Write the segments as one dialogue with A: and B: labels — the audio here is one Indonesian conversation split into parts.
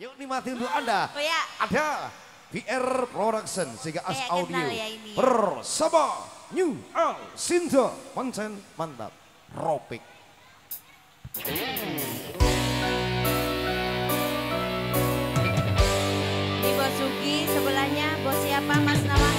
A: Yuk nikmati untuk Anda.
B: Oh, ya.
A: Ada VR Production sehingga As
B: Kayak
A: Audio
B: ya
A: bersama New Al Sinta konten mantap Ropik.
B: Ini Bos sebelahnya Bos siapa Mas Nawa?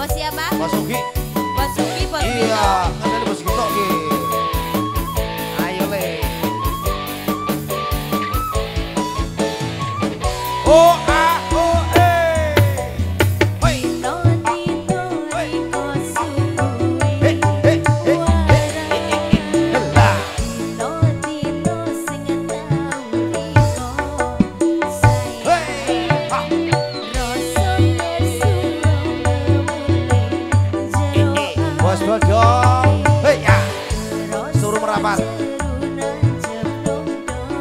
B: Bos siapa? Bos Sugi. Bos Sugi,
C: Bos
B: Iya,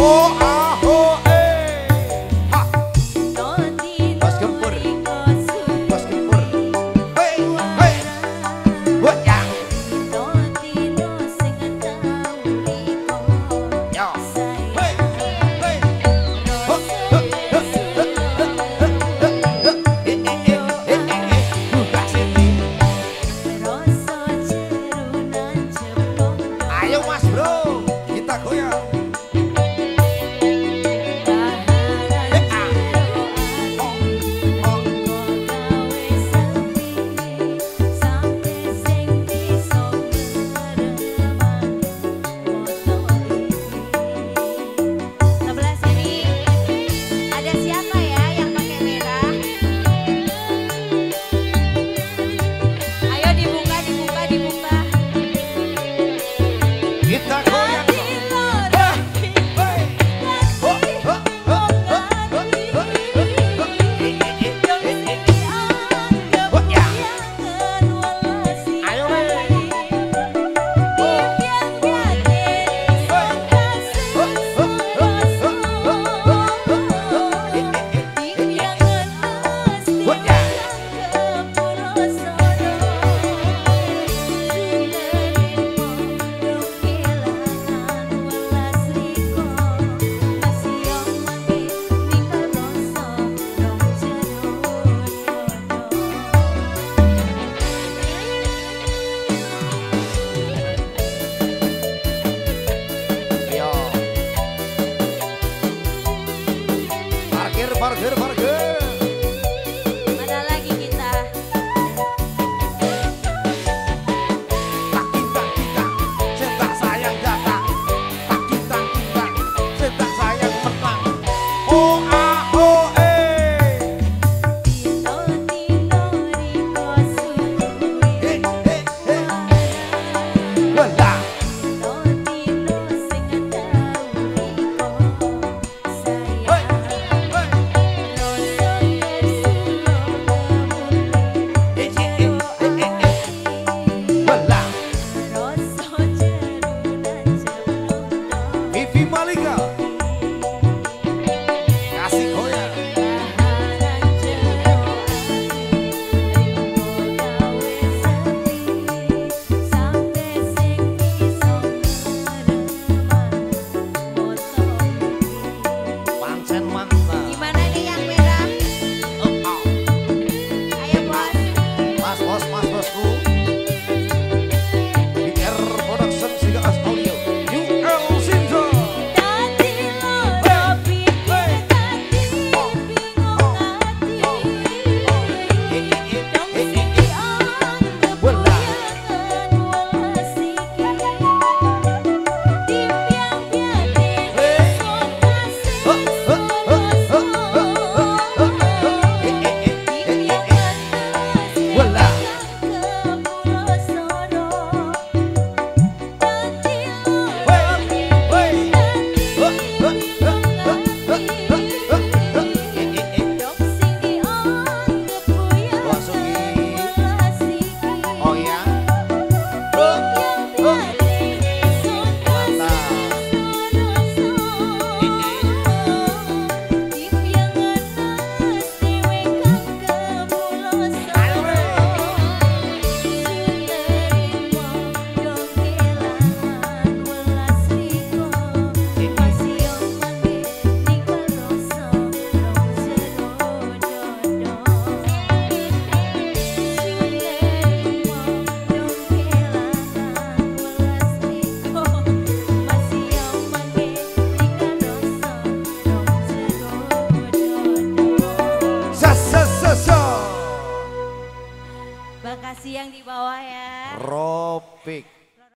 B: Oh,
D: fargueiro,
B: fargueiro.